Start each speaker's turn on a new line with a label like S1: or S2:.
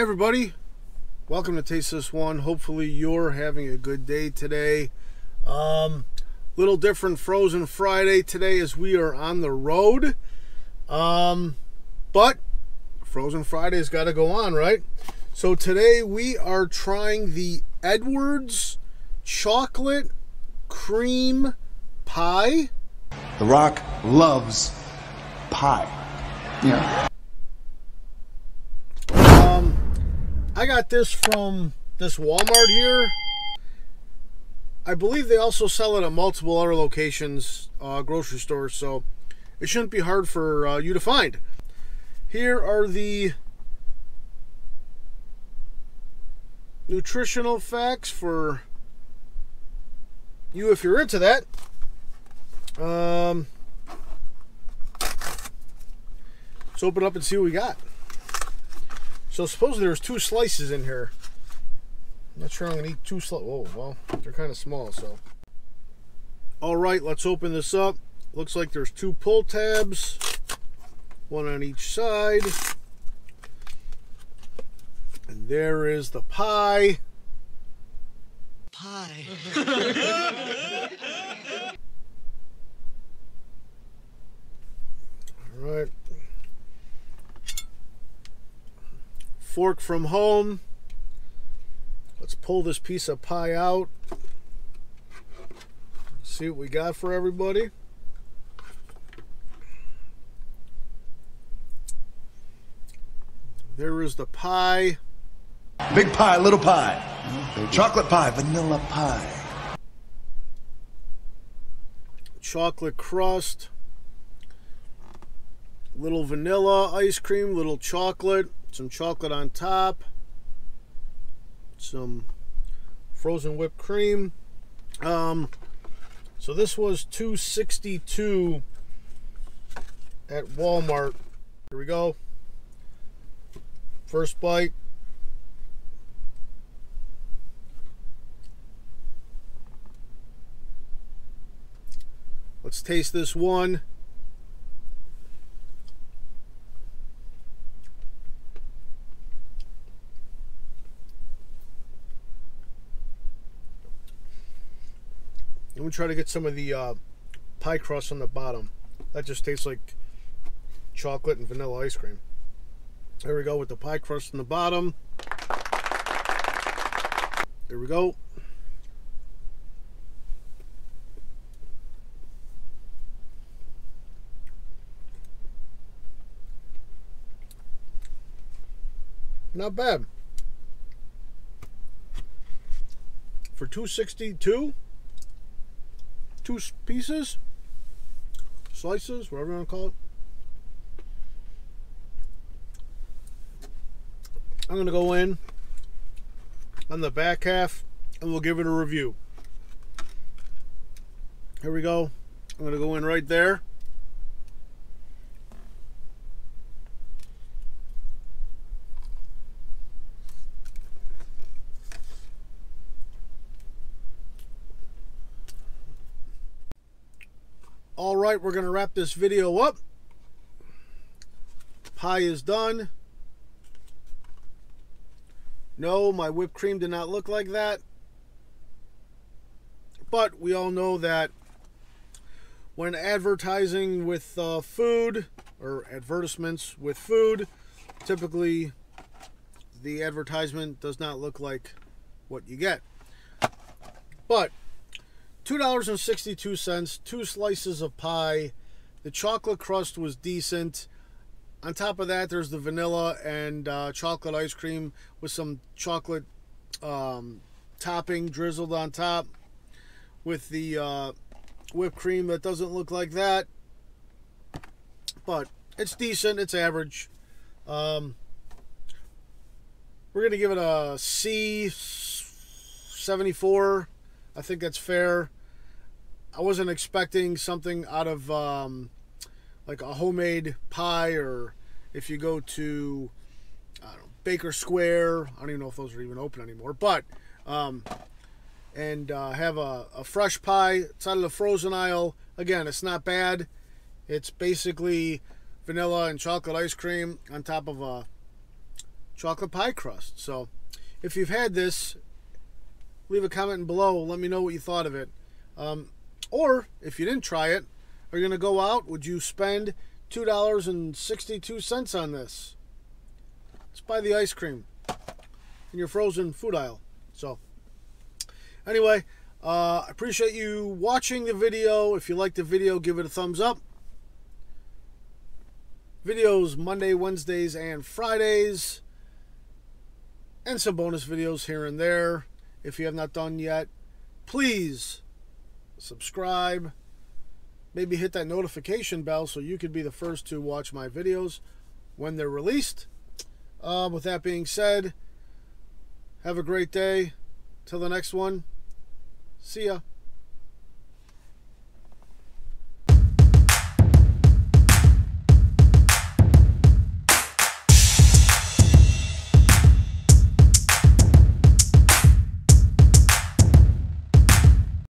S1: everybody, welcome to Taste This One. Hopefully, you're having a good day today. Um, little different Frozen Friday today as we are on the road. Um, but Frozen Friday's got to go on, right? So today we are trying the Edwards chocolate cream pie.
S2: The Rock loves pie.
S3: Yeah.
S1: Um, I got this from this Walmart here. I believe they also sell it at multiple other locations, uh, grocery stores, so it shouldn't be hard for uh, you to find. Here are the nutritional facts for you if you're into that. Um, let's open up and see what we got. So supposedly there's two slices in here. I'm not sure I'm gonna eat two slices. Oh well, they're kind of small. So, all right, let's open this up. Looks like there's two pull tabs, one on each side. And there is the pie.
S4: Pie.
S1: All right. Fork from home. Let's pull this piece of pie out. See what we got for everybody. There is the pie.
S2: Big pie, little pie. Mm-hmm. Chocolate pie, vanilla pie.
S1: chocolate crust, little vanilla ice cream, little chocolate, some chocolate on top, some frozen whipped cream. Um, so this was 262 at Walmart. Here we go. First bite. Let's taste this one. Let me try to get some of the uh, pie crust on the bottom. That just tastes like chocolate and vanilla ice cream. There we go with the pie crust on the bottom. There we go. Not bad. For 262 two pieces slices whatever you want to call it. I'm going to go in on the back half and we'll give it a review. Here we go. I'm going to go in right there All right, we're going to wrap this video up. Pie is done. No, my whipped cream did not look like that. But we all know that when advertising with uh, food or advertisements with food, typically the advertisement does not look like what you get. But $2.62, two slices of pie. The chocolate crust was decent. On top of that, there's the vanilla and uh, chocolate ice cream with some chocolate um, topping drizzled on top with the uh, whipped cream that doesn't look like that. But it's decent, it's average. Um, we're going to give it a C 74. I think that's fair. I wasn't expecting something out of um, like a homemade pie, or if you go to I don't know, Bakers Square. I don't even know if those are even open anymore, but um, and uh, have a, a fresh pie. It's out of the frozen aisle. Again, it's not bad. It's basically vanilla and chocolate ice cream on top of a chocolate pie crust. So if you've had this, leave a comment below. Let me know what you thought of it. Um, or if you didn't try it, are you going to go out? Would you spend $2.62 on this? Let's buy the ice cream in your frozen food aisle. So, anyway, uh, I appreciate you watching the video. If you like the video, give it a thumbs up. Videos Monday, Wednesdays, and Fridays. And some bonus videos here and there. If you have not done yet, please subscribe. Maybe hit that notification bell so you could be the first to watch my videos when they're released. Uh, with that being said, have a great day. Till the next one. See ya.